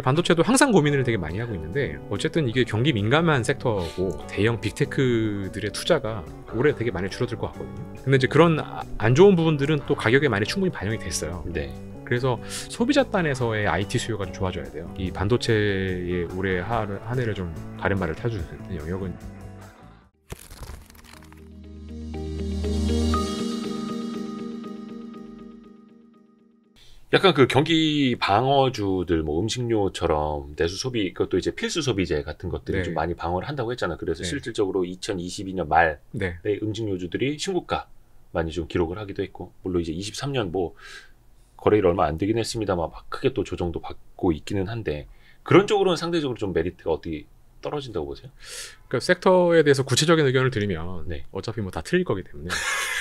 반도체도 항상 고민을 되게 많이 하고 있는데 어쨌든 이게 경기 민감한 섹터고 대형 빅테크들의 투자가 올해 되게 많이 줄어들 것 같거든요. 근데 이제 그런 아- 안 좋은 부분들은 또 가격에 많이 충분히 반영이 됐어요. 네. 그래서 소비자 단에서의 IT 수요가 좀 좋아져야 돼요. 이 반도체의 올해 하, 한 해를 좀 가름말을 타주는 영역은 약간 그 경기 방어주들 뭐 음식료처럼 내수 소비 그것도 이제 필수 소비재 같은 것들이 네. 좀 많이 방어를 한다고 했잖아. 그래서 네. 실질적으로 2022년 말에 네, 음식료주들이 신고가 많이 좀 기록을 하기도 했고 물론 이제 23년 뭐 거래일 얼마 안 되긴 했습니다만 막 크게 또 조정도 받고 있기는 한데 그런 쪽으로는 상대적으로 좀 메리트가 어디 떨어진다고 보세요? 그 섹터에 대해서 구체적인 의견을 드리면 네. 어차피 뭐 다 틀릴 거기 때문에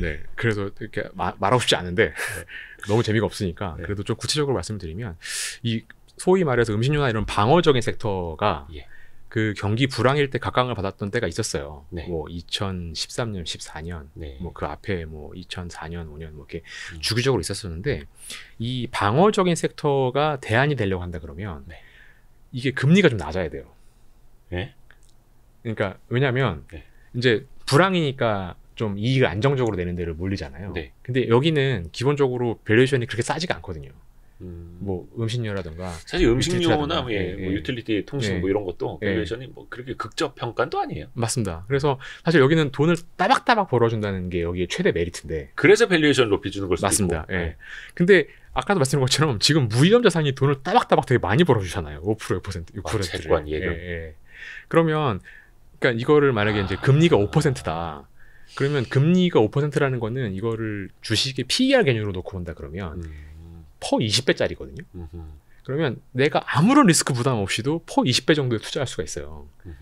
네 그래서 이렇게 마- 말하고 싶지 않은데 너무 재미가 없으니까 네. 그래도 좀 구체적으로 말씀드리면 이 소위 말해서 음식료나 이런 방어적인 섹터가 예. 그 경기 불황일 때 각광을 받았던 때가 있었어요. 네. 뭐 2013년, 14년 네. 뭐그 앞에 뭐 2004년, 5년 뭐 이렇게 음. 주기적으로 있었었는데 이 방어적인 섹터가 대안이 되려고 한다 그러면 네. 이게 금리가 좀 낮아야 돼요. 예? 그러니까 왜냐하면 네. 이제 불황이니까 좀 이익을 안정적으로 내는 데를 몰리잖아요. 네. 근데 여기는 기본적으로 valuation이 그렇게 싸지가 않거든요. 음. 뭐 음식료라든가 사실 음식료나 유틸리티라든가. 예, 예, 뭐 예. 유틸리티 통신 예. 뭐 이런 것도 예. valuation이 뭐 그렇게 극저평가도 아니에요. 맞습니다. 그래서 사실 여기는 돈을 따박따박 벌어준다는 게 여기에 최대 메리트인데 그래서 valuation 높여주는 걸 수도 맞습니다. 있고. 예. 근데 아까도 말씀드린 것처럼 지금 무위험 자산이 돈을 따박따박 되게 많이 벌어주잖아요. 5% 6%, 6%를. 아, 채권, 예금. 그러면 그러니까 이거를 만약에 이제 금리가 5%다. 그러면 금리가 5%라는 거는 이거를 주식의 PER 개념으로 놓고 본다 그러면 음. PER 20배짜리거든요. 음흠. 그러면 내가 아무런 리스크 부담 없이도 PER 20배 정도에 투자할 수가 있어요. 음흠.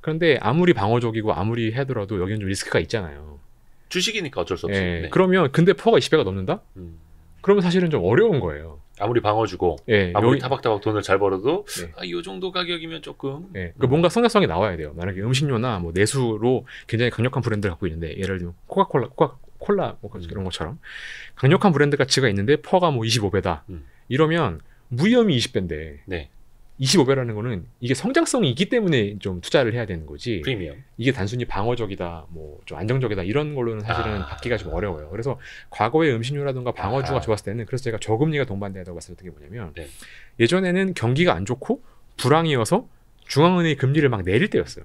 그런데 아무리 방어적이고 아무리 하더라도 여기는 좀 리스크가 있잖아요. 주식이니까 어쩔 수 없이. 예, 네. 그러면 근데 PER가 20배가 넘는다? 음. 그러면 사실은 좀 어려운 거예요. 아무리 방어주고 예, 아무리 여기- 따박따박 돈을 잘 벌어도 네. 아, 이 정도 가격이면 조금 예, 그 뭔가 성장성이 나와야 돼요. 만약에 음식료나 뭐 내수로 굉장히 강력한 브랜드를 갖고 있는데 예를 들면 코카콜라, 코카콜라 뭐 음. 이런 것처럼 강력한 브랜드 가치가 있는데 PER가 뭐 25배다. 음. 이러면 무위험이 20배인데 네 25배라는 거는 이게 성장성이 있기 때문에 좀 투자를 해야 되는 거지. 프리미엄. 이게 단순히 방어적이다, 뭐 좀 안정적이다 이런 걸로는 사실은 아. 받기가 좀 어려워요. 그래서 과거에 음식료라든가 방어주가 아하. 좋았을 때는 그래서 제가 저금리가 동반된다고 말씀드린 게 뭐냐면 네. 예전에는 경기가 안 좋고 불황이어서 중앙은행이 금리를 막 내릴 때였어요.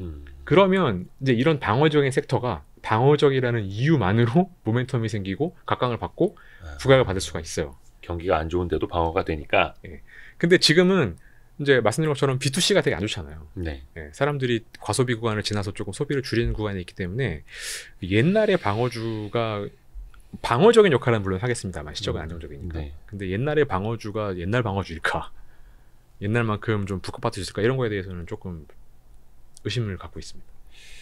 음. 그러면 이제 이런 방어적인 섹터가 방어적이라는 이유만으로 모멘텀이 생기고 각광을 받고 아, 부각을 받을 수가 있어요. 경기가 안 좋은데도 방어가 되니까 근데 지금은 이제 말씀드린 것처럼 B2C가 되게 안 좋잖아요. 네. 예, 사람들이 과소비 구간을 지나서 조금 소비를 줄이는 구간에 있기 때문에 옛날에 방어주가 방어적인 역할은 물론 하겠습니다만 시적은 음, 안정적이니까. 네. 근데 옛날에 방어주가 옛날 방어주일까? 옛날만큼 좀 부각받을 수 있을까? 이런 거에 대해서는 조금 의심을 갖고 있습니다.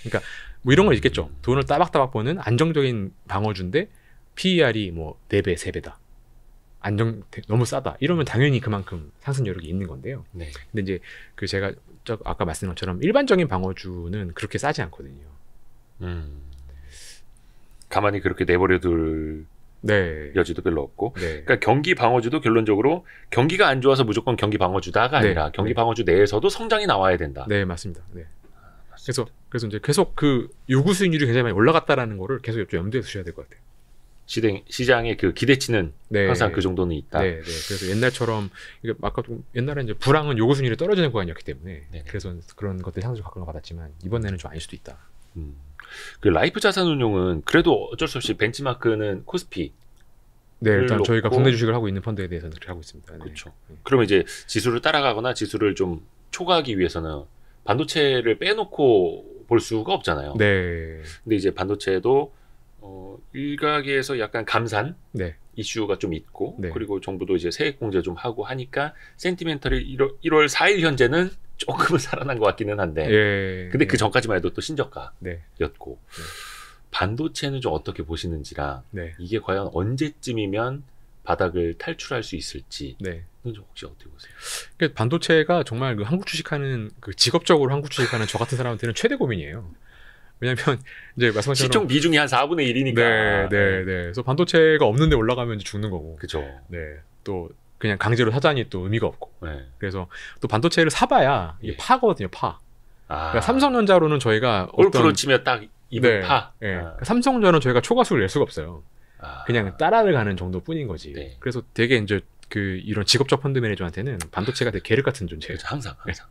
그러니까 뭐 이런 건 있겠죠. 음. 돈을 따박따박 버는 안정적인 방어주인데 PER이 뭐 4배, 3배다. 안정 너무 싸다. 이러면 당연히 그만큼 상승 여력이 있는 건데요. 네. 근데 이제 그 제가 저 아까 말씀드린 것처럼 일반적인 방어주는 그렇게 싸지 않거든요. 음. 가만히 그렇게 내버려둘 네. 여지도 별로 없고. 네. 그러니까 경기 방어주도 결론적으로 경기가 안 좋아서 무조건 경기 방어주다가 네. 아니라 경기 네. 방어주 내에서도 성장이 나와야 된다. 네, 맞습니다. 네. 맞습니다. 그래서 그래서 이제 계속 그 요구 수익률이 굉장히 많이 올라갔다라는 거를 계속 좀 염두에 두셔야 될 것 같아요. 시장 시장의 그 기대치는 네. 항상 그 정도는 있다. 네, 네. 그래서 옛날처럼 이게 아까 좀 옛날에 이제 불황은 요구 수익률이 떨어지는 구간이었기 때문에 네네. 그래서 그런 것들이 상승 각광을 받았지만 이번에는 좀 아닐 수도 있다. 음. 그 라이프 자산 운용은 그래도 어쩔 수 없이 벤치마크는 코스피. 네, 일단 놓고- 저희가 국내 주식을 하고 있는 펀드에 대해서는 그렇게 하고 있습니다. 네. 그렇죠. 네. 그러면 이제 지수를 따라가거나 지수를 좀 초과하기 위해서는 반도체를 빼놓고 볼 수가 없잖아요. 네. 근데 이제 반도체도 어, 일각에서 약간 감산 네. 이슈가 좀 있고 네. 그리고 정부도 이제 세액 공제 좀 하고 하니까 센티멘털이 1월, 1월 4일 현재는 조금은 살아난 것 같기는 한데 예. 근데 네. 그 전까지만 해도 또 신저가였고 네. 반도체는 좀 어떻게 보시는지라 네. 이게 과연 언제쯤이면 바닥을 탈출할 수 있을지 네. 는 혹시 어떻게 보세요? 그러니까 반도체가 정말 그 한국 주식하는 그 직업적으로 한국 주식하는 저 같은 사람한테는 최대 고민이에요. 왜냐하면 이제 말씀하신 시총 비중이 한 4분의 1이니까 네, 네, 네. 그래서 반도체가 없는데 올라가면 이제 죽는 거고. 그죠. 네. 또 그냥 강제로 사자니 또 의미가 없고 네. 그래서 또 반도체를 사봐야 이게 예. 파거든요 파. 아, 그러니까 삼성전자로는 저희가 골프로 어떤 치면 딱 입은 네. 파. 예, 아, 그러니까 삼성전자는 저희가 초과수를 낼 수가 없어요. 아. 그냥 따라를 가는 정도뿐인 거지. 네. 그래서 되게 이제 그 이런 직업적 펀드 매니저한테는 반도체가 되게 계륵 같은 존재예요. 그렇죠. 항상 항상.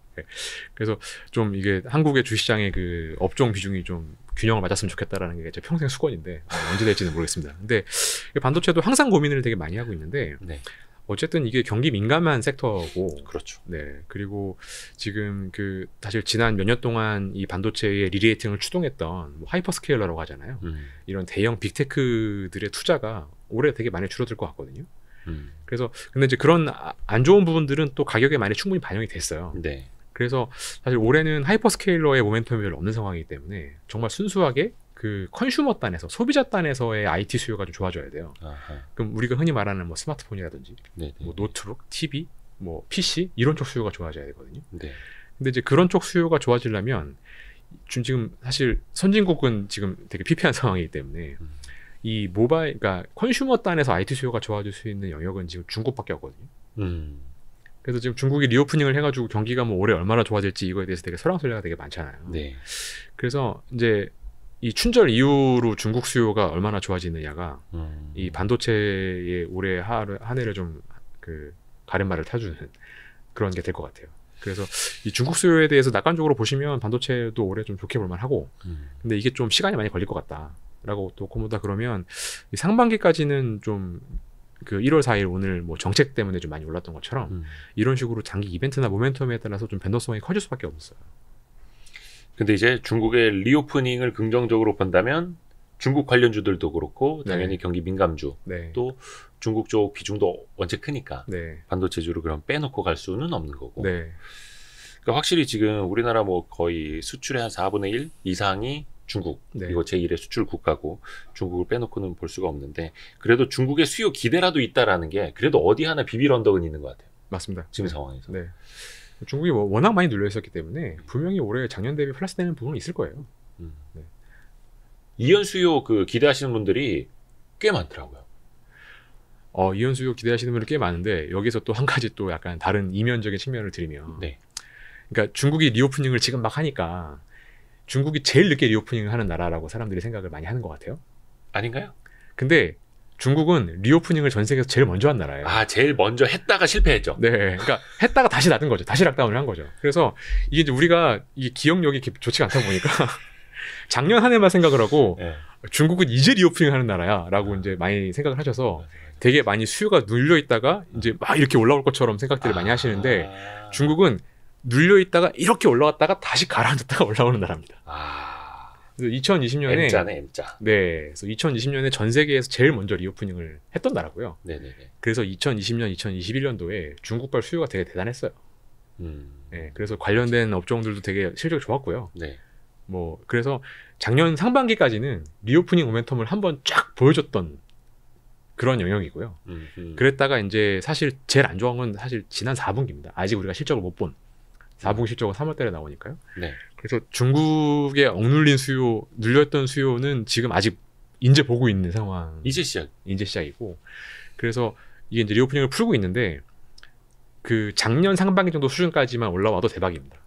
그래서 좀 이게 한국의 주식시장의 그 업종 비중이 좀 균형을 맞았으면 좋겠다라는 게 제 평생 수건인데 어, 언제 될지는 모르겠습니다. 근데 이 반도체도 항상 고민을 되게 많이 하고 있는데 네. 어쨌든 이게 경기 민감한 섹터고 그렇죠. 네 그리고 지금 그 사실 지난 몇 년 동안 이 반도체의 re-rating을 추동했던 뭐 hyperscaler라고 하잖아요. 음. 이런 대형 big tech들의 투자가 올해 되게 많이 줄어들 것 같거든요. 음. 그래서 근데 이제 그런 아- 안 좋은 부분들은 또 가격에 많이 충분히 반영이 됐어요. 네. 그래서 사실 올해는 hyperscaler의 momentum이 별로 없는 상황이기 때문에 정말 순수하게 그 consumer 단에서 소비자 단에서의 IT 수요가 좀 좋아져야 돼요. 아하. 그럼 우리가 흔히 말하는 뭐 스마트폰이라든지 네. 네. 뭐 노트북, TV, 뭐 PC 이런 쪽 수요가 좋아져야 되거든요. 네. 근데 이제 그런 쪽 수요가 좋아지려면 좀 지금 사실 선진국은 지금 되게 피폐한 상황이기 때문에 음. 이 모바일 그러니까 consumer 단에서 IT 수요가 좋아질 수 있는 영역은 지금 중국밖에 없거든요. 음. 그래서 지금 중국이 reopening을 해가지고 경기가 뭐 올해 얼마나 좋아질지 이거에 대해서 되게 설왕설래가 되게 많잖아요. 네. 그래서 이제 이 춘절 이후로 중국 수요가 얼마나 좋아지느냐가 음. 이 반도체의 올해 하- 한 해를 좀 그 가름말을 타주는 그런 게 될 것 같아요. 그래서 이 중국 수요에 대해서 낙관적으로 보시면 반도체도 올해 좀 좋게 볼만 하고 음. 근데 이게 좀 시간이 많이 걸릴 것 같다 라고 또 코모다 그러면 이 상반기까지는 좀 그 1월 4일 오늘 뭐 정책 때문에 좀 많이 올랐던 것처럼 음. 이런 식으로 장기 이벤트나 모멘텀에 따라서 좀 벤더성이 커질 수밖에 없어요. 근데 이제 중국의 리오프닝을 긍정적으로 본다면 중국 관련주들도 그렇고 네. 당연히 경기 민감주 네. 또 중국 쪽 비중도 원체 크니까 네. 반도체주를 그럼 빼놓고 갈 수는 없는 거고. 네. 그러니까 확실히 지금 우리나라 뭐 거의 수출의 한 4분의 1 이상이 중국 네. 이거 제1의 수출 국가고 중국을 빼놓고는 볼 수가 없는데 그래도 중국의 수요 기대라도 있다라는 게 그래도 어디 하나 비빌 언덕은 있는 것 같아요. 맞습니다. 지금 네. 상황에서. 네. 중국이 뭐 워낙 많이 눌려 있었기 때문에 분명히 올해 작년 대비 플러스 되는 부분은 있을 거예요. 음. 네. 이연 수요 그 기대하시는 분들이 꽤 많더라고요. 어, 이연 수요 기대하시는 분들 꽤 많은데 여기서 또 한 가지 또 약간 다른 이면적인 측면을 드리면 네. 그러니까 중국이 reopening을 지금 막 하니까 중국이 제일 늦게 reopening을 하는 나라라고 사람들이 생각을 많이 하는 것 같아요. 아닌가요? 근데 중국은 reopening을 전 세계에서 제일 먼저 한 나라예요. 아 제일 먼저 했다가 실패했죠. 네, 그러니까 했다가 다시 닫은 거죠. 다시 lockdown을 한 거죠. 그래서 이게 이제 우리가 이 기억력이 좋지가 않다 보니까 작년 한 해만 생각을 하고 네. 중국은 이제 reopening 하는 나라야 라고 이제 많이 생각을 하셔서 되게 많이 수요가 눌려 있다가 이제 막 이렇게 올라올 것처럼 생각들을 많이 하시는데 아. 중국은 눌려 있다가 이렇게 올라갔다가 다시 가라앉았다가 올라오는 나라입니다. 아 그래서 2020년에 M자네 M자. 네, 그래서 2020년에 전 세계에서 제일 먼저 reopening을 했던 나라고요. 네네네. 그래서 2020년, 2021년도에 중국발 수요가 되게 대단했어요. 음. 네, 그래서 관련된 업종들도 되게 실적이 좋았고요. 네. 뭐 그래서 작년 상반기까지는 reopening 모멘텀을 한번 쫙 보여줬던 그런 영역이고요. 음, 음. 그랬다가 이제 사실 제일 안 좋은 건 사실 지난 4분기입니다. 아직 우리가 실적을 못 본 4분기 실적은 3월달에 나오니까요. 네. 그래서 중국의 억눌린 수요, 눌렸던 수요는 지금 아직 인제 보고 있는 상황, 이제 시작. 인제 시작이고, 그래서 이게 이제 reopening을 풀고 있는데 그 작년 상반기 정도 수준까지만 올라와도 대박입니다.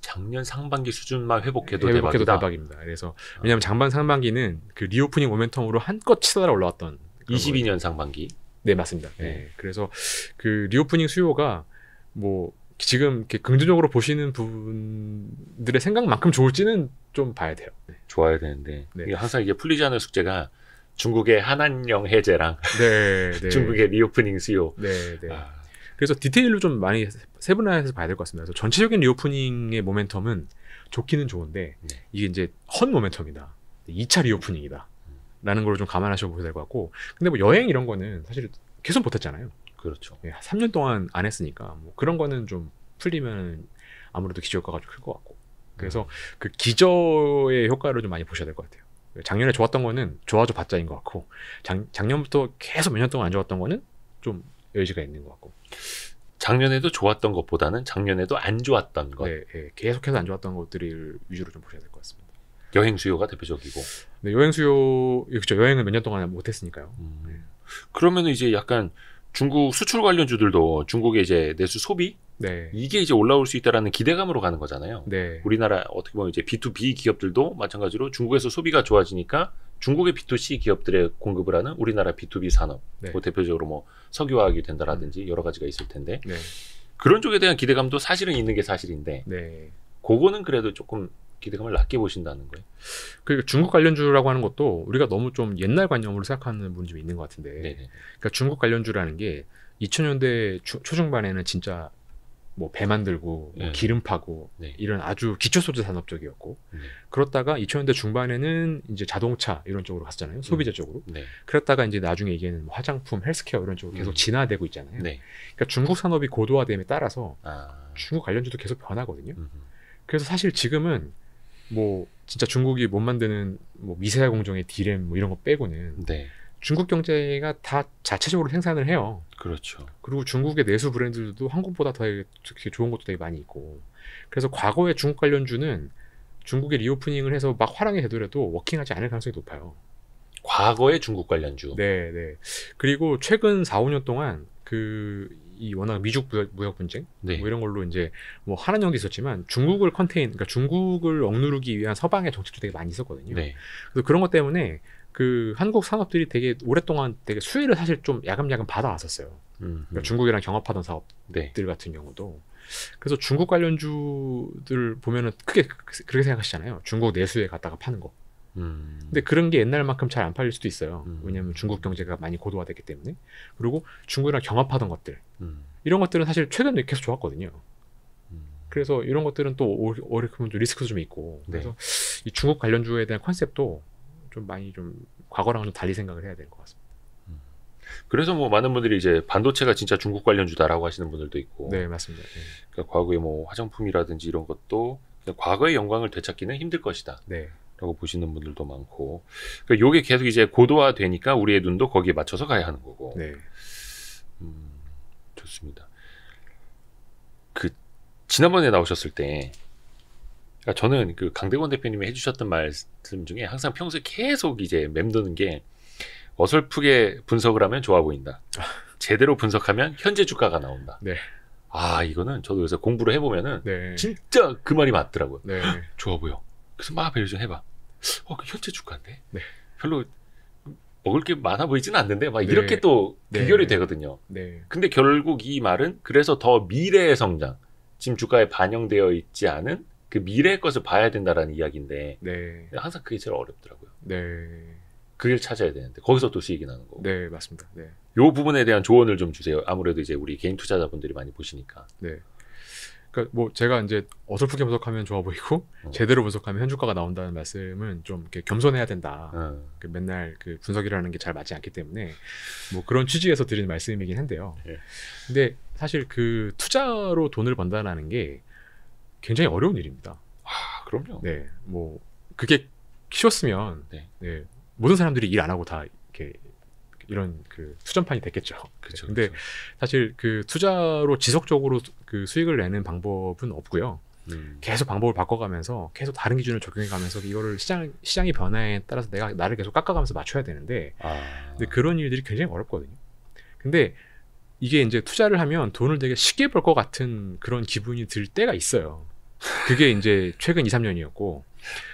작년 상반기 수준만 회복해도, 회복해도 대박이다. 대박입니다. 그래서 왜냐하면 작년 상반기는 그 reopening 모멘텀으로 한껏 치달아 올라왔던 그런 22년 상반기. 네 맞습니다. 네. 네. 그래서 그 reopening 수요가 뭐 지금 이렇게 긍정적으로 보시는 분들의 생각만큼 좋을지는 좀 봐야 돼요. 네. 좋아야 되는데 네. 이게 항상 이게 풀리지 않은 숙제가 중국의 한한령 해제랑 네, 네. 중국의 reopening 수요. 네, 네. 아, 그래서 디테일로 좀 많이 세분화해서 봐야 될 것 같습니다. 그래서 전체적인 reopening의 모멘텀은 좋기는 좋은데 네. 이게 이제 헛 모멘텀이다. 2차 reopening이다. 라는 걸 좀 감안하셔 보셔야 될 것 같고 근데 뭐 여행 이런 거는 사실 계속 못했잖아요. 그렇죠. 예, 3년 동안 안 했으니까 뭐 그런 거는 좀 풀리면 아무래도 기저 효과가 좀 클 것 같고 그래서 그 기저의 효과를 좀 많이 보셔야 될 것 같아요. 작년에 좋았던 거는 좋아져 봤자인 것 같고 작, 작년부터 계속 몇 년 동안 안 좋았던 거는 좀 여지가 있는 것 같고 작년에도 좋았던 것보다는 작년에도 안 좋았던 것. 네, 예, 계속해서 안 좋았던 것들을 위주로 좀 보셔야 될 것 같습니다. 여행 수요가 대표적이고. 네, 여행 수요 그렇죠. 여행을 몇 년 동안 못 했으니까요. 음. 네. 그러면 이제 약간 중국 수출 관련주들도 중국의 이제 내수 소비 네. 이게 이제 올라올 수 있다라는 기대감으로 가는 거잖아요. 네. 우리나라 어떻게 보면 이제 B2B 기업들도 마찬가지로 중국에서 소비가 좋아지니까 중국의 B2C 기업들의 공급을 하는 우리나라 B2B 산업, 네. 뭐 대표적으로 뭐 석유화학이 된다라든지 여러 가지가 있을 텐데 네. 그런 쪽에 대한 기대감도 사실은 있는 게 사실인데 네. 그거는 그래도 조금 기대감을 낮게 보신다는 거예요. 그리고 중국 관련주라고 하는 것도 우리가 너무 좀 옛날 관념으로 생각하는 분이 좀 있는 것 같은데. 네네. 그러니까 중국 관련주라는 게 2000년대 초 중반에는 진짜 뭐 배 만들고 뭐 네. 기름 파고 네. 이런 아주 기초 소재 산업 쪽이었고 네. 그렇다가 2000년대 중반에는 이제 자동차 이런 쪽으로 갔잖아요 소비재 쪽으로 네. 그랬다가 이제 나중에 이게는 뭐 화장품 헬스케어 이런 쪽으로 계속 음. 진화되고 있잖아요 네. 그러니까 중국 산업이 고도화됨에 따라서 아. 중국 관련주도 계속 변하거든요 음. 그래서 사실 지금은 뭐 진짜 중국이 못 만드는 뭐 미세화 공정의 디램 뭐 이런 거 빼고는 네. 중국 경제가 다 자체적으로 생산을 해요. 그렇죠. 그리고 중국의 내수 브랜드들도 한국보다 더 되게 좋은 것도 되게 많이 있고. 그래서 과거에 중국 관련주는 중국의 리오프닝을 해서 막 화랑이 되더라도 워킹하지 않을 가능성이 높아요. 과거의 중국 관련주. 네, 네. 그리고 최근 4, 5년 동안 그 이 워낙 미중 무역, 무역 분쟁 네. 뭐 이런 걸로 이제 뭐 한한령도 있었지만 중국을 컨테인 그러니까 중국을 억누르기 위한 서방의 정책도 되게 많이 있었거든요. 네. 그래서 그런 것 때문에 그 한국 산업들이 되게 오랫동안 되게 수혜를 사실 좀 야금야금 받아왔었어요. 음. 그러니까 중국이랑 경합하던 사업들 네. 같은 경우도. 그래서 중국 관련주들 보면은 크게 그- 그렇게 생각하시잖아요. 중국 내수에 갖다가 파는 거. 음. 근데 그런 게 옛날만큼 잘 안 팔릴 수도 있어요. 음. 왜냐하면 중국 경제가 많이 고도화됐기 때문에. 그리고 중국이랑 경합하던 것들. 음. 이런 것들은 사실 최근에 계속 좋았거든요. 음. 그래서 이런 것들은 또 오- 오래 크면 좀 리스크도 좀 있고. 네. 그래서 이 중국 관련주에 대한 컨셉도 좀 많이 좀 과거랑은 좀 달리 생각을 해야 될 것 같습니다. 그래서 뭐 많은 분들이 이제 반도체가 진짜 중국 관련주다라고 하시는 분들도 있고 네, 맞습니다. 네. 그러니까 과거에 뭐 화장품이라든지 이런 것도 과거의 영광을 되찾기는 힘들 것이다. 네. 라고 보시는 분들도 많고 그러니까 요게 계속 이제 고도화 되니까 우리의 눈도 거기에 맞춰서 가야 하는 거고 네. 음, 좋습니다 그 지난번에 나오셨을 때 그러니까 저는 그 강대권 대표님이 해주셨던 말씀 중에 항상 평소에 계속 이제 맴도는 게 어설프게 분석을 하면 좋아 보인다 제대로 분석하면 현재 주가가 나온다 네. 아 이거는 저도 그래서 공부를 해보면은 네. 진짜 그 말이 맞더라고요 네. 좋아 보여. 그래서 막 배를 좀 해봐. 어, 그 현재 주가인데? 네. 별로 먹을 게 많아 보이지는 않는데 막 네. 이렇게 또 네. 비결이 되거든요. 네. 근데 결국 이 말은 그래서 더 미래의 성장, 지금 주가에 반영되어 있지 않은 그 미래의 것을 봐야 된다라는 이야기인데 네. 항상 그게 제일 어렵더라고요. 네. 그길 찾아야 되는데 거기서 또 수익이 나는 거고. 네, 맞습니다. 네. 요 부분에 대한 조언을 좀 주세요. 아무래도 이제 우리 개인 투자자분들이 많이 보시니까. 네. 그러니까 뭐 제가 이제 어설프게 분석하면 좋아 보이고 어. 제대로 분석하면 현주가가 나온다는 말씀은 좀 이렇게 겸손해야 된다. 음, 그 맨날 그 분석이라는 게 잘 맞지 않기 때문에 뭐 그런 취지에서 드리는 말씀이긴 한데요. 예. 근데 사실 그 투자로 돈을 번다라는 게 굉장히 어려운 일입니다. 아, 그럼요. 네, 뭐 그게 쉬웠으면 네. 네, 모든 사람들이 일 안 하고 다 이렇게 이런 그 투전판이 됐겠죠. 그렇죠. 근데 사실 그 투자로 지속적으로 그 수익을 내는 방법은 없고요. 음, 계속 방법을 바꿔가면서 계속 다른 기준을 적용해가면서 이거를 시장 시장의 변화에 따라서 내가 나를 계속 깎아가면서 맞춰야 되는데 아, 근데 그런 일들이 굉장히 어렵거든요. 근데 이게 이제 투자를 하면 돈을 되게 쉽게 벌 것 같은 그런 기분이 들 때가 있어요. 그게 이제 최근 2, 3년이었고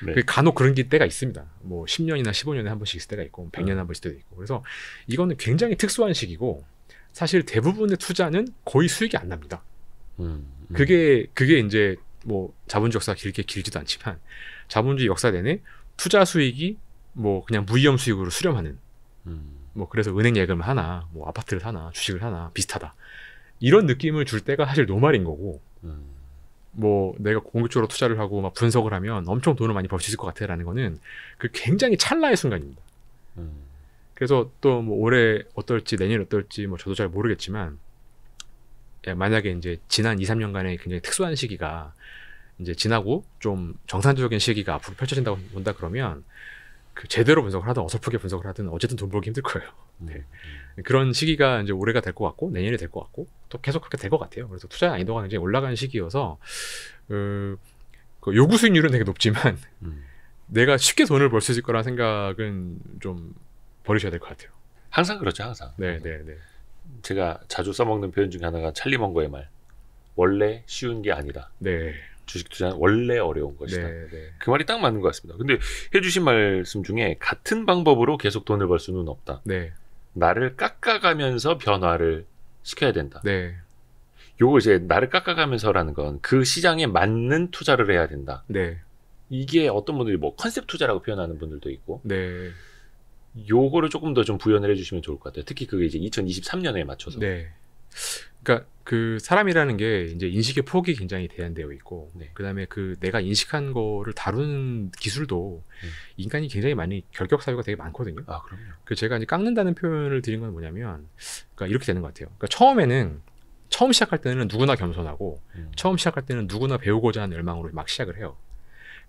네. 그 간혹 그런 게 때가 있습니다. 뭐 10년이나 15년에 한 번씩 있을 때가 있고 음. 100년에 한 번씩 때도 있고. 그래서 이거는 굉장히 특수한 시기고 사실 대부분의 투자는 거의 수익이 안 납니다. 음, 음. 그게 그게 이제 뭐 자본주의 역사가 길게 길지도 않지만 자본주의 역사 내내 투자 수익이 뭐 그냥 무위험 수익으로 수렴하는 음, 뭐 그래서 은행 예금을 하나 뭐 아파트를 사나 주식을 하나 비슷하다 이런 느낌을 줄 때가 사실 노말인 거고 음, 뭐 내가 공격적으로 투자를 하고 막 분석을 하면 엄청 돈을 많이 벌 수 있을 것 같아라는 거는 그 굉장히 찰나의 순간입니다. 음. 그래서 또 뭐 올해 어떨지 내년 어떨지 뭐 저도 잘 모르겠지만 예, 만약에 이제 지난 2, 3년간의 굉장히 특수한 시기가 이제 지나고 좀 정상적인 시기가 앞으로 펼쳐진다고 본다 그러면 그 제대로 분석을 하든 어설프게 분석을 하든 어쨌든 돈 벌기 힘들 거예요. 네. 그런 시기가 이제 올해가 될 것 같고 내년이 될 것 같고 또 계속 그렇게 될 것 같아요. 그래서 투자 난이도가 굉장히 올라가는 시기여서 그, 그 요구 수익률은 되게 높지만 음. 내가 쉽게 돈을 벌 수 있을 거라는 생각은 좀 버리셔야 될 것 같아요. 항상 그렇죠, 항상. 네, 네, 네. 제가 자주 써먹는 표현 중에 하나가 찰리 먼거의 말. 원래 쉬운 게 아니다. 네. 주식 투자는 원래 어려운 것이다. 네, 네. 그 말이 딱 맞는 것 같습니다. 근데 해주신 말씀 중에 같은 방법으로 계속 돈을 벌 수는 없다. 네. 나를 깎아가면서 변화를 시켜야 된다. 네. 요거 이제 나를 깎아가면서라는 건 그 시장에 맞는 투자를 해야 된다. 네. 이게 어떤 분들이 뭐 컨셉 투자라고 표현하는 분들도 있고 네. 요거를 조금 더좀 구현을 해주시면 좋을 것 같아요. 특히 그게 이제 2023년에 맞춰서. 네. 그러니까 그 사람이라는 게 이제 인식의 폭이 굉장히 대한되어 있고 네. 그다음에 그 내가 인식한 거를 다루는 기술도 음. 인간이 굉장히 많이 결격 사유가 되게 많거든요. 아 그럼요. 그 제가 이제 깎는다는 표현을 드린 건 뭐냐면 그러니까 이렇게 되는 것 같아요. 그러니까 처음에는 처음 시작할 때는 누구나 겸손하고 음. 처음 시작할 때는 누구나 배우고자 하는 열망으로 막 시작을 해요.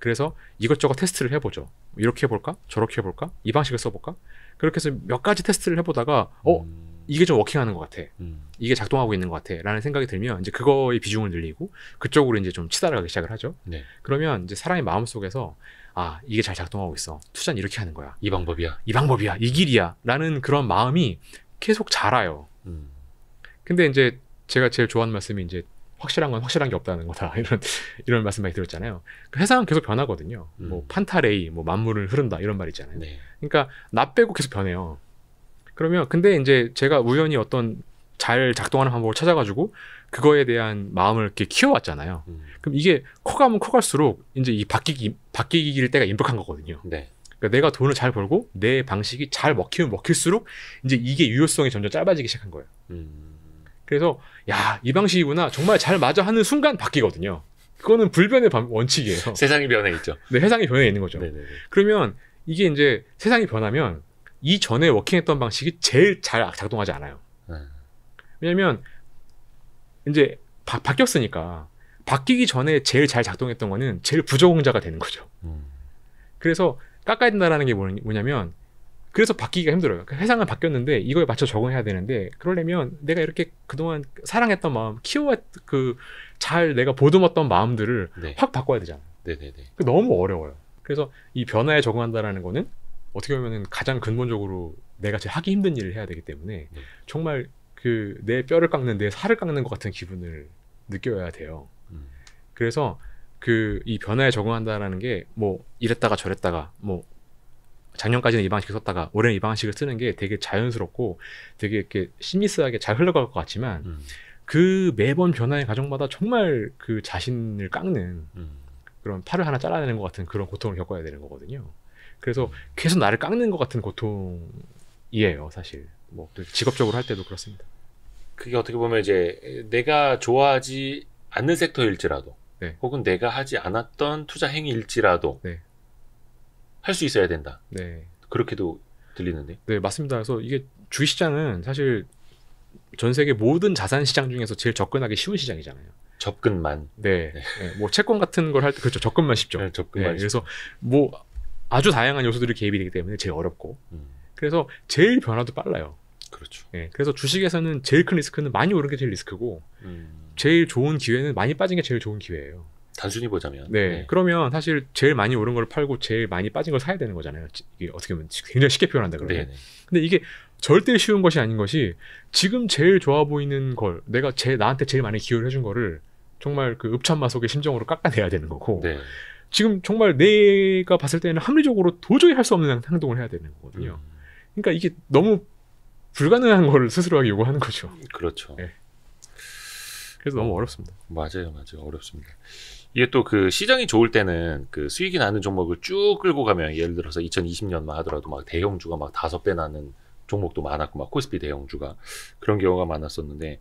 그래서 이것저것 테스트를 해보죠. 이렇게 해볼까? 저렇게 해볼까? 이 방식을 써볼까? 그렇게 해서 몇 가지 테스트를 해보다가 어 음. 이게 좀 워킹하는 것 같아. 음. 이게 작동하고 있는 것 같아라는 생각이 들면 이제 그거의 비중을 늘리고 그쪽으로 이제 좀 치달아가기 시작을 하죠. 네. 그러면 이제 사람의 마음 속에서 아 이게 잘 작동하고 있어. 투자는 이렇게 하는 거야. 이 방법이야. 이 방법이야. 이 길이야라는 그런 마음이 계속 자라요. 음. 근데 이제 제가 제일 좋아하는 말씀이 이제 확실한 건 확실한 게 없다는 거다 이런 이런 말씀 많이 들었잖아요. 그 세상은 계속 변하거든요. 음. 뭐 판타레이, 뭐 만물을 흐른다 이런 말 있잖아요. 네. 그러니까 나 빼고 계속 변해요. 그러면 근데 이제 제가 우연히 어떤 잘 작동하는 방법을 찾아가지고 그거에 대한 마음을 이렇게 키워왔잖아요. 음. 그럼 이게 커가면 커갈수록 이제 이 바뀌기 바뀌길 때가 임박한 거거든요. 네. 그러니까 내가 돈을 잘 벌고 내 방식이 잘 먹히면 먹힐수록 이제 이게 유효성이 점점 짧아지기 시작한 거예요. 음. 그래서 야 이 방식이구나 정말 잘 맞아 하는 순간 바뀌거든요. 그거는 불변의 방- 원칙이에요. 세상이 변해 있죠. 네, 세상이 변해 있는 거죠. 네네네. 그러면 이게 이제 세상이 변하면 이 전에 워킹했던 방식이 제일 잘 작동하지 않아요. 음. 왜냐면 이제 바, 바뀌었으니까 바뀌기 전에 제일 잘 작동했던 거는 제일 부적응자가 되는 거죠. 음. 그래서 깎아야 된다는 게 뭐냐- 뭐냐면 그래서 바뀌기가 힘들어요. 그 세상은 바뀌었는데 이거에 맞춰 적응해야 되는데 그러려면 내가 이렇게 그동안 사랑했던 마음, 키워 그잘 내가 보듬었던 마음들을 네. 확 바꿔야 되잖아요. 네네네. 그 너무 어려워요. 그래서 이 변화에 적응한다라는 거는 어떻게 보면은 가장 근본적으로 내가 제일 하기 힘든 일을 해야 되기 때문에 네. 정말 그 내 뼈를 깎는 내 살을 깎는 것 같은 기분을 느껴야 돼요. 음. 그래서 그 이 변화에 적응한다라는 게 뭐 이랬다가 저랬다가 뭐 작년까지는 이 방식을 썼다가 올해는 이 방식을 쓰는 게 되게 자연스럽고 되게 이렇게 심미스하게 잘 흘러갈 것 같지만 음. 그 매번 변화의 과정마다 정말 그 자신을 깎는 음. 그런 팔을 하나 잘라내는 것 같은 그런 고통을 겪어야 되는 거거든요. 그래서 계속 나를 깎는 것 같은 고통이에요, 사실. 뭐또 직업적으로 할 때도 그렇습니다. 그게 어떻게 보면 이제 내가 좋아하지 않는 섹터일지라도 네. 혹은 내가 하지 않았던 투자 행위일지라도 네. 할 수 있어야 된다. 네, 그렇게도 들리는데. 네 맞습니다. 그래서 이게 주식시장은 사실 전 세계 모든 자산 시장 중에서 제일 접근하기 쉬운 시장이잖아요. 접근만. 네, 네. 네, 뭐 채권 같은 걸 할 때 그렇죠. 접근만 쉽죠. 네, 네, 접근만. 그래서 뭐 아주 다양한 요소들이 개입이 되기 때문에 제일 어렵고 음, 그래서 제일 변화도 빨라요. 그렇죠. 예, 그래서 주식에서는 제일 큰 리스크는 많이 오른 게 제일 리스크고 음, 제일 좋은 기회는 많이 빠진 게 제일 좋은 기회예요. 단순히 보자면. 네, 그러면 사실 제일 많이 오른 걸 팔고 제일 많이 빠진 걸 사야 되는 거잖아요. 지- 이게 어떻게 보면 굉장히 쉽게 표현한다 그러면. 네. 근데 이게 절대 쉬운 것이 아닌 것이 지금 제일 좋아 보이는 걸 내가 제 나한테 제일 많이 기여를 해준 거를 정말 그 읍참마속의 심정으로 깎아내야 되는 거고 네. 지금 정말 내가 봤을 때는 합리적으로 도저히 할 수 없는 행동을 해야 되는 거거든요. 음, 그러니까 이게 너무 불가능한 거를 스스로에게 요구하는 거죠. 그렇죠. 네. 그래서 너무 어렵습니다. 맞아요, 맞아요. 어렵습니다. 이게 또 그 시장이 좋을 때는 그 수익이 나는 종목을 쭉 끌고 가면 예를 들어서 2020년만 하더라도 막 대형주가 막 다섯 배 나는 종목도 많았고 막 코스피 대형주가 그런 경우가 많았었는데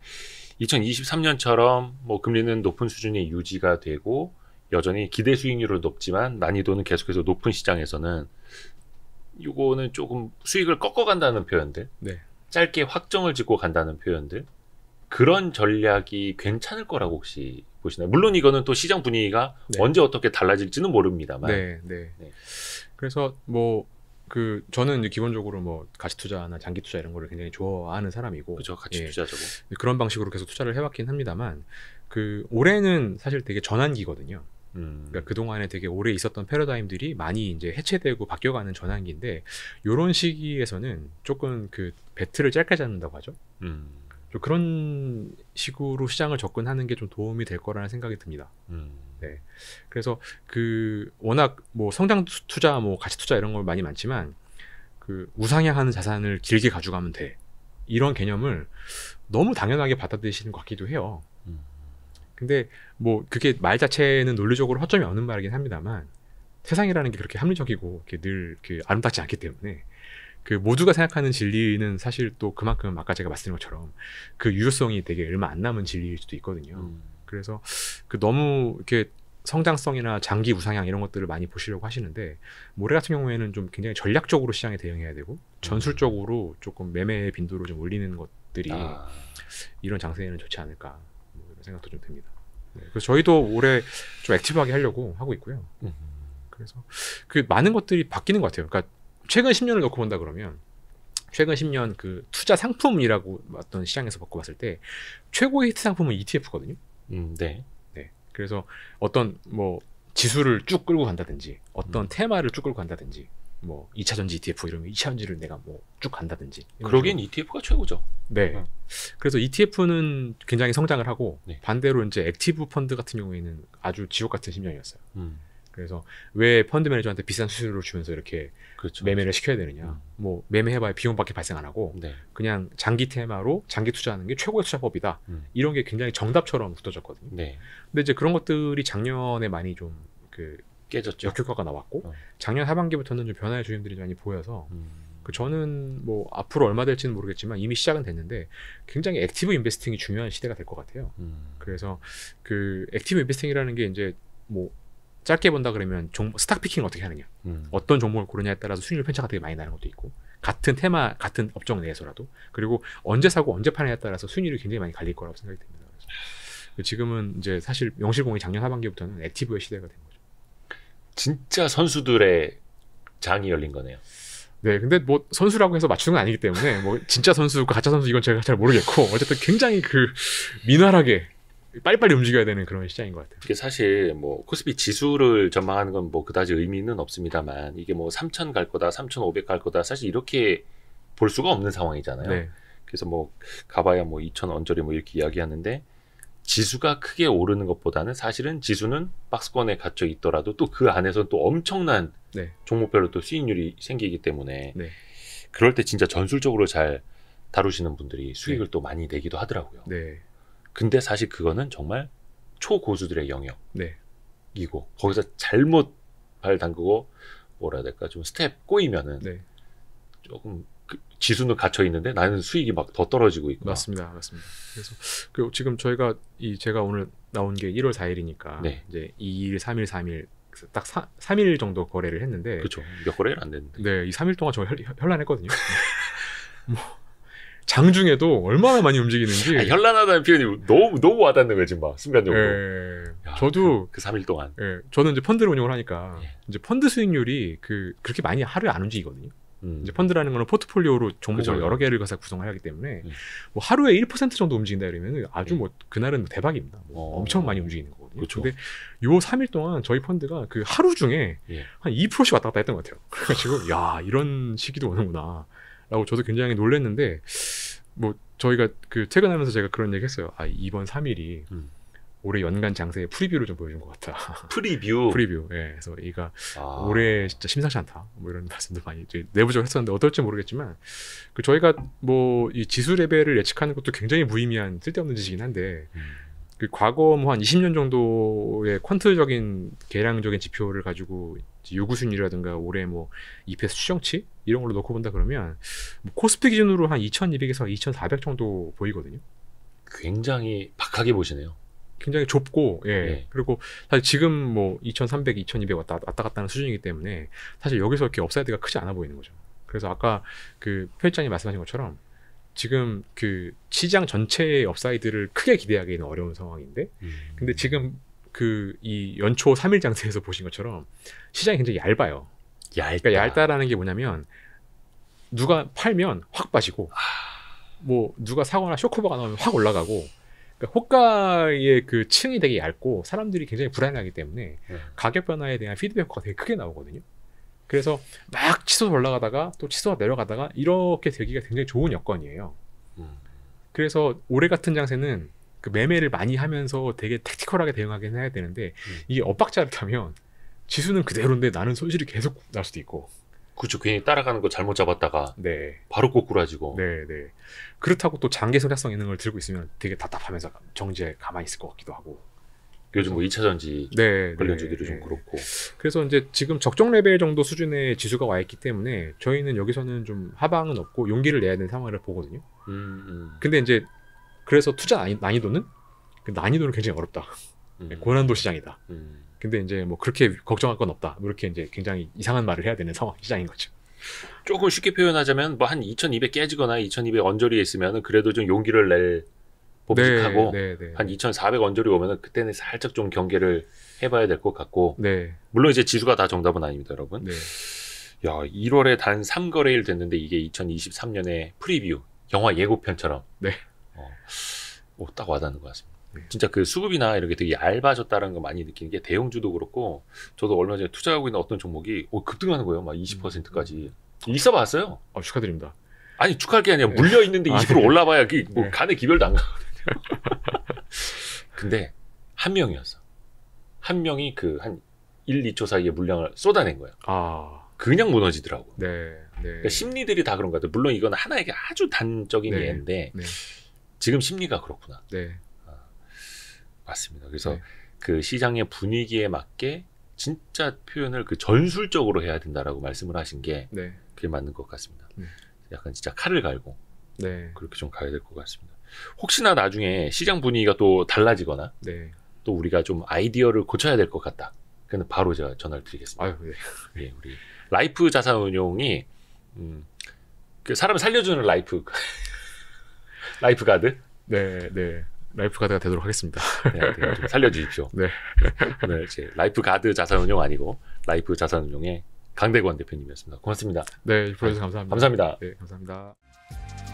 2023년처럼 뭐 금리는 높은 수준이 유지가 되고 여전히 기대 수익률은 높지만 난이도는 계속해서 높은 시장에서는 이거는 조금 수익을 꺾어 간다는 표현들 네. 짧게 확정을 짓고 간다는 표현들 그런 전략이 괜찮을 거라고 혹시 보시나요? 물론 이거는 또 시장 분위기가 네. 언제 어떻게 달라질지는 모릅니다만 네, 네. 네. 그래서 뭐 그 저는 이제 기본적으로 뭐 가치 투자나 장기 투자 이런 거를 굉장히 좋아하는 사람이고 그죠 같이 예. 투자자고 그런 방식으로 계속 투자를 해왔긴 합니다만 그 올해는 사실 되게 전환기거든요. 음, 그러니까 그 동안에 되게 오래 있었던 패러다임들이 많이 이제 해체되고 바뀌어가는 전환기인데 요런 시기에서는 조금 그 배트를 짧게 잡는다고 하죠. 음, 좀 그런 식으로 시장을 접근하는 게 좀 도움이 될 거라는 생각이 듭니다. 음. 네. 그래서 그 워낙 뭐 성장 투- 투자, 뭐 가치 투자 이런 걸 많이 많지만 그 우상향하는 자산을 길게 가져가면 돼. 이런 개념을 너무 당연하게 받아들이시는 것 같기도 해요. 음. 근데 뭐 그게 말 자체는 논리적으로 허점이 없는 말이긴 합니다만 세상이라는 게 그렇게 합리적이고 이렇게 늘그 아름답지 않기 때문에 그 모두가 생각하는 진리는 사실 또 그만큼 아까 제가 말씀드린 것처럼 그 유효성이 되게 얼마 안 남은 진리일 수도 있거든요. 음. 그래서 그 너무 이렇게 성장성이나 장기 우상향 이런 것들을 많이 보시려고 하시는데 모레 같은 경우에는 좀 굉장히 전략적으로 시장에 대응해야 되고 전술적으로 조금 매매 빈도를 좀 올리는 것들이 아. 이런 장세에는 좋지 않을까 뭐 이런 생각도 좀 듭니다. 네, 그래서 저희도 올해 좀 액티브하게 하려고 하고 있고요. 음. 그래서 그 많은 것들이 바뀌는 것 같아요. 그러니까 최근 10년을 놓고 본다 그러면 최근 10년 그 투자 상품이라고 어떤 시장에서 바꿔 봤을 때 최고의 히트 상품은 ETF거든요. 음, 네. 네. 그래서 어떤 뭐 지수를 쭉 끌고 간다든지 어떤 음. 테마를 쭉 끌고 간다든지 뭐 2차 전지 ETF 이러면 2차 전지를 내가 뭐 쭉 간다든지 그러기엔 식으로. ETF가 최고죠. 네. 음. 그래서 ETF는 굉장히 성장을 하고 네. 반대로 이제 active 펀드 같은 경우에는 아주 지옥 같은 10년이었어요. 음. 그래서 왜 펀드 매니저한테 비싼 수수료를 주면서 이렇게 그렇죠. 매매를 시켜야 되느냐? 음. 뭐 매매해봐야 비용밖에 발생 안 하고 네. 그냥 장기 테마로 장기 투자하는 게 최고의 투자법이다. 음. 이런 게 굉장히 정답처럼 굳어졌거든요. 네. 근데 이제 그런 것들이 작년에 많이 좀그 깨졌죠. 역효과가 나왔고 어. 작년 하반기부터는 좀 변화의 조짐들이 많이 보여서 음. 그 저는 뭐 앞으로 얼마 될지는 모르겠지만 이미 시작은 됐는데 굉장히 active investing이 중요한 시대가 될 것 같아요. 음. 그래서 그 active investing이라는 게 이제 뭐 짧게 본다 그러면 종, stock picking을 어떻게 하느냐, 음. 어떤 종목을 고르냐에 따라서 수익률 편차가 되게 많이 나는 것도 있고 같은 테마, 같은 업종 내에서라도 그리고 언제 사고 언제 파느냐에 따라서 수익률이 굉장히 많이 갈릴 거라고 생각이 듭니다. 그래서 지금은 이제 사실 명실공히 작년 하반기부터는 active의 시대가 된 거죠. 진짜 선수들의 장이 열린 거네요. 네, 근데 뭐 선수라고 해서 맞추는 건 아니기 때문에 뭐 진짜 선수, 가짜 선수 이건 제가 잘 모르겠고 어쨌든 굉장히 그 민활하게 빨리빨리 움직여야 되는 그런 시장인 것 같아요. 이게 사실 뭐 코스피 지수를 전망하는 건 뭐 그다지 의미는 없습니다만 이게 뭐 3천 갈 거다, 3,500 갈 거다 사실 이렇게 볼 수가 없는 상황이잖아요. 네, 그래서 뭐 가봐야 뭐 2천 언저리 뭐 이렇게 이야기하는데 지수가 크게 오르는 것보다는 사실은 지수는 박스권에 갇혀 있더라도 또 그 안에서 또 엄청난 네. 종목별로 또 수익률이 생기기 때문에 네. 그럴 때 진짜 전술적으로 잘 다루시는 분들이 수익을 또 많이 내기도 하더라고요. 네, 근데 사실 그거는 정말 초고수들의 영역이고 네, 거기서 잘못 발 담그고 뭐라 해야 될까? 좀 스텝 꼬이면은 네, 조금 그 지수는 갇혀 있는데 나는 수익이 막 더 떨어지고 있고 맞습니다, 맞습니다. 그래서 그 지금 저희가 이 제가 오늘 나온 게 1월 4일이니까 네. 이제 2일, 3일, 3일 딱 4, 3일 정도 거래를 했는데 그렇죠 몇 거래는 안 됐는데. 네, 이 3일 동안 저 혈, 현란했거든요. 뭐 장중에도 얼마나 많이 움직이는지. 아, 현란하다는 표현이 너무 너무 와닿는 거지 막 순간적으로 예, 야, 저도 그, 그 3일 동안 예, 저는 이제 펀드를 운영을 하니까 예. 이제 펀드 수익률이 그 그렇게 많이 하루에 안 움직이거든요. 음. 이제 펀드라는 거는 포트폴리오로 종목을 그죠. 여러 개를 가서 구성을 하기 때문에 음. 뭐 하루에 1% 정도 움직인다 이러면 아주 예. 뭐 그날은 대박입니다. 뭐 어. 엄청 많이 움직이는 거거든요. 그쵸. 근데 요 3일 동안 저희 펀드가 그 하루 중에 예. 한 2%씩 왔다 갔다 했던 것 같아요. 그래가지고 야 이런 시기도 오는구나. 라고 저도 굉장히 놀랐는데 뭐 저희가 그 퇴근하면서 제가 그런 얘기 했어요. 아 이번 3일이 음. 올해 연간 장세의 preview를 좀 보여준 것 같다. preview preview. 예. 그래서 이가 아. 올해 진짜 심상치 않다. 뭐 이런 말씀도 많이 내부적으로 했었는데 어떨지 모르겠지만 그 저희가 뭐 이 지수 레벨을 예측하는 것도 굉장히 무의미한 쓸데없는 짓이긴 한데 음. 그 과거 뭐 한 20년 정도의 퀀트적인 계량적인 지표를 가지고 요구 수익률이라든가 올해 뭐 EPS 추정치 이런 걸로 놓고 본다 그러면 뭐 코스피 기준으로 한 2,200에서 2,400 정도 보이거든요. 굉장히 박하게 보시네요 굉장히 좁고 예 네. 그리고 사실 지금 뭐 2,300, 2,200 왔다 왔다 갔다 하는 수준이기 때문에 사실 여기서 이렇게 upside가 크지 않아 보이는 거죠. 그래서 아까 그 편집장님 말씀하신 것처럼 지금 그 시장 전체의 upside를 크게 기대하기는 어려운 상황인데 음. 근데 지금 그 이 연초 3일 장세에서 보신 것처럼 시장이 굉장히 얇아요. 얇다 그러니까 얇다라는 게 뭐냐면 누가 팔면 확 빠지고 뭐 누가 사거나 쇼크버가 나오면 확 올라가고 그러니까 호가의 그 층이 되게 얇고 사람들이 굉장히 불안해하기 때문에 네. 가격 변화에 대한 피드백가 되게 크게 나오거든요. 그래서 막 치솟아 올라가다가 또 치솟아 내려가다가 이렇게 되기가 굉장히 좋은 여건이에요. 음. 그래서 올해 같은 장세는 그 매매를 많이 하면서 되게 택티컬하게 대응하긴 해야 되는데 음. 이게 엇박자를 타면 지수는 그대로인데 나는 손실이 계속 날 수도 있고 그렇죠. 괜히 따라가는 거 잘못 잡았다가 네, 바로 꼬꾸라지고. 네, 네. 그렇다고 또 장기 성장성 있는 걸 들고 있으면 되게 답답하면서 정지에 가만히 있을 것 같기도 하고 요즘 뭐 2차 전지 네, 관련주들이 네, 좀 네. 그렇고. 그래서 이제 지금 적정 레벨 정도 수준의 지수가 와 있기 때문에 저희는 여기서는 좀 하방은 없고 용기를 내야 되는 상황을 보거든요. 음, 음, 근데 이제 그래서 투자 난이, 그 난이도는 굉장히 어렵다. 음, 고난도 시장이다. 음. 근데 이제 뭐 그렇게 걱정할 건 없다. 뭐 이렇게 이제 굉장히 이상한 말을 해야 되는 상황 시장인 거죠. 조금 쉽게 표현하자면 뭐 한 2200 깨지거나 2200 언저리에 있으면은 그래도 좀 용기를 낼 법칙하고 네, 네, 한 2400 언저리 오면은 그때는 살짝 좀 경계를 해봐야 될 것 같고 네, 물론 이제 지수가 다 정답은 아닙니다 여러분 네, 야 1월에 단 3거래일 됐는데 이게 2023년의 프리뷰 영화 예고편처럼 네. 어, 오, 딱 와닿는 것 같습니다 네. 진짜 그 수급이나 이런 게 되게 얇아졌다는 거 많이 느끼는 게 대형주도 그렇고 저도 얼마 전에 투자하고 있는 어떤 종목이 오, 급등하는 거예요 막 20%까지 있어봤어요 어, 축하드립니다. 아니 축하할 게 아니라 네. 물려 있는데 아, 20% 네. 올라봐야 그뭐 네. 간의 기별도 안 가거든요. 근데 한 명이었어. 한 명이 그 한 1, 2초 사이에 물량을 쏟아낸 거예요. 아, 그냥 무너지더라고. 네, 네, 그러니까 심리들이 다 그런 것 같아요. 물론 이건 하나의 아주 단적인 네. 예인데 네, 지금 심리가 그렇구나. 네, 맞습니다. 그래서 네. 그 시장의 분위기에 맞게 진짜 표현을 그 전술적으로 해야 된다라고 말씀을 하신 게 네, 그게 맞는 것 같습니다. 네. 약간 진짜 칼을 갈고 네, 그렇게 좀 가야 될 것 같습니다. 혹시나 나중에 시장 분위기가 또 달라지거나 네. 또 우리가 좀 아이디어를 고쳐야 될 것 같다. 그는 바로 제가 전화를 드리겠습니다. 아유, 네. 예, 우리 라이프 자산운용이 음, 그 사람 살려주는 life life guard 네, 네. life guard가 되도록 하겠습니다. 네, 네, 좀 살려주십시오. 네. 오늘 이제 life guard 자산운용 아니고 라이프 자산운용의 강대권 대표님이었습니다. 고맙습니다. 네, 불러주셔서 감사합니다. 감사합니다. 네, 감사합니다.